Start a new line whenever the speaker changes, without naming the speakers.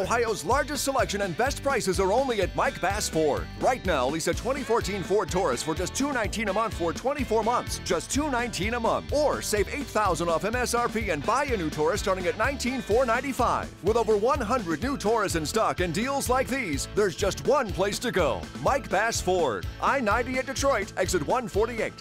Ohio's largest selection and best prices are only at Mike Bass Ford. Right now, lease a 2014 Ford Taurus for just $219 a month for 24 months. Just $219 a month. Or save $8,000 off MSRP and buy a new Taurus starting at $19,495. With over 100 new Taurus in stock and deals like these, there's just one place to go. Mike Bass Ford. I-90 at Detroit, exit 148.